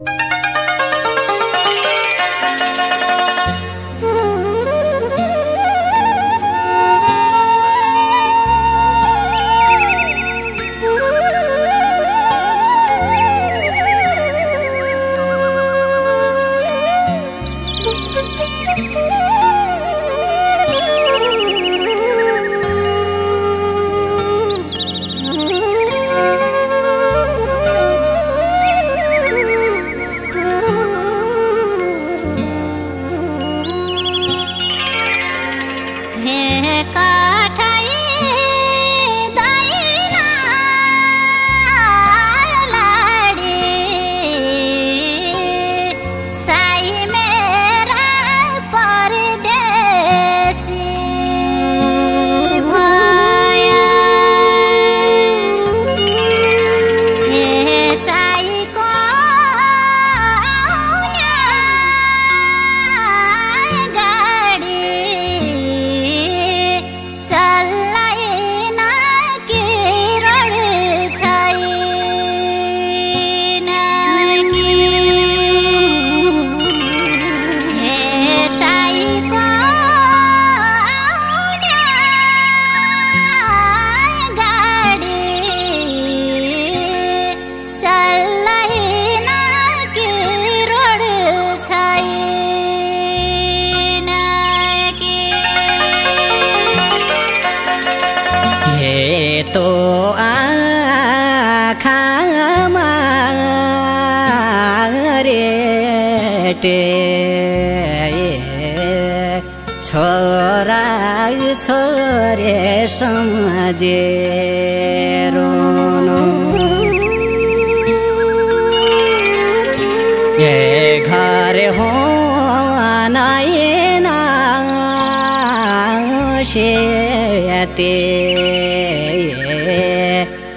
Música छोरा छोरे सम्झेरो ए घर हो नायना सेते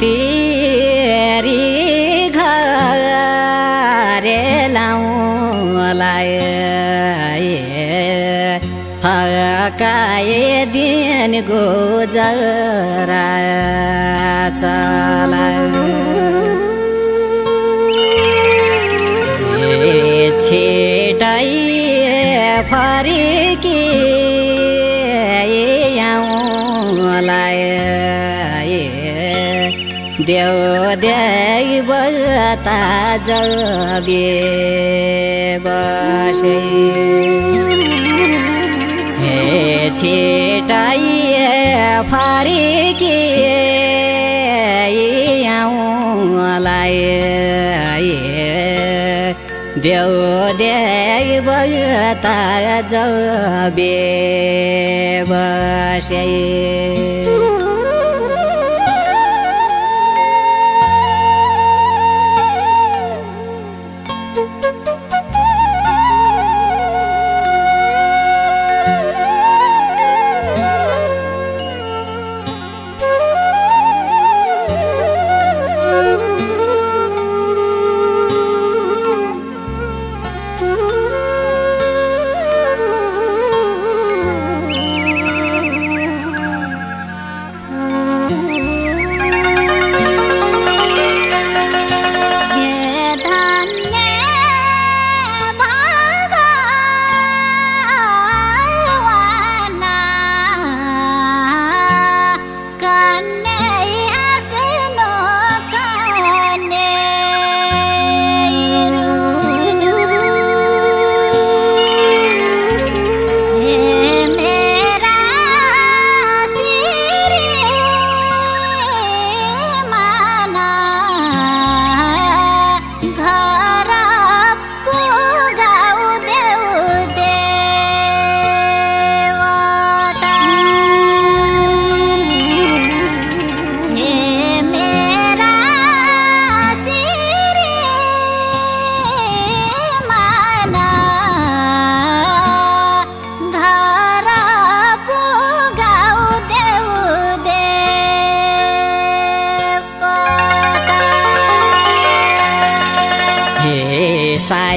तेरी घरे लाउलाई फकाए दिन गोजरा चला छिटाइ फर्की आउँलाई। देव देव जबे बसे हे छिटाइ फर्की आउँलाई देउ देव ता जबे बसे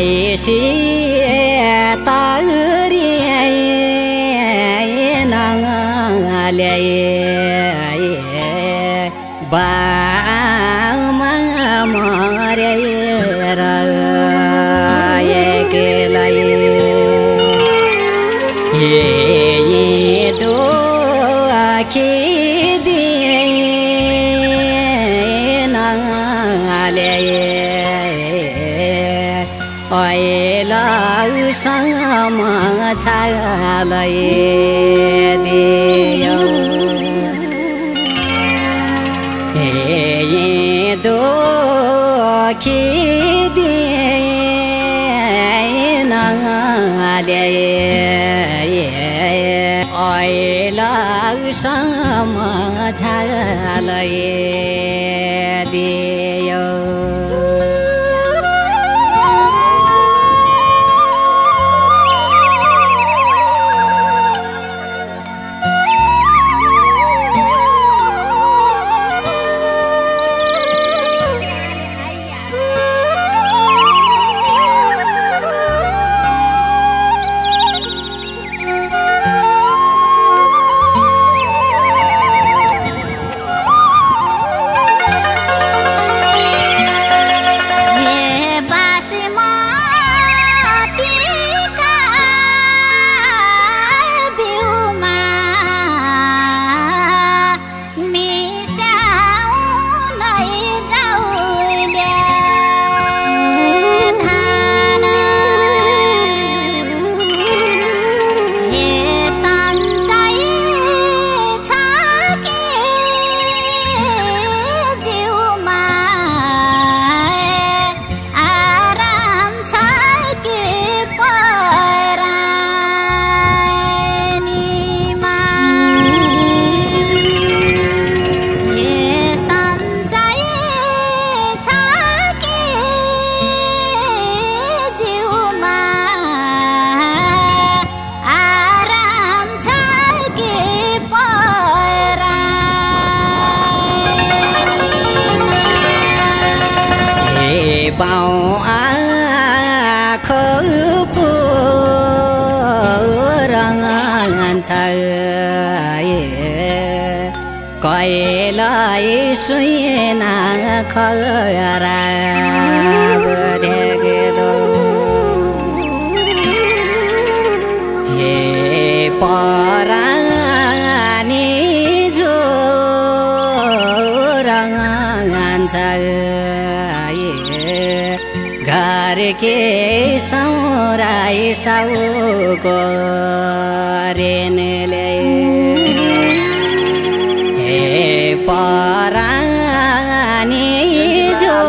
ye she ta ri ye na nga le ye ba ma ma re ye ra ye ke la ye ye ye do a ke di ye na nga le ye ऐलासँग छालय दियो हे दोखी दिए नले ऐलासँग पाउँ आँखो पुरन्छ कहिलाई सुइना खरा हे के सौराई साउको रेनले हे परानी जो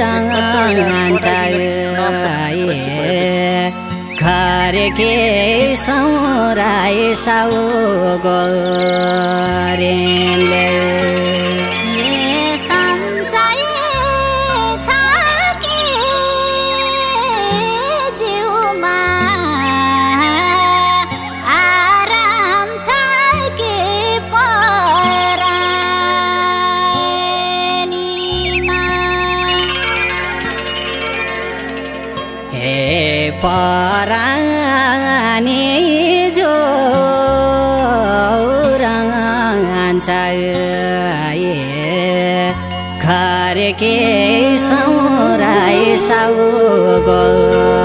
रङ्ग घर के सौराई साउको रे परानी जो रङ्गान्छ घर के सौराय साउ गरे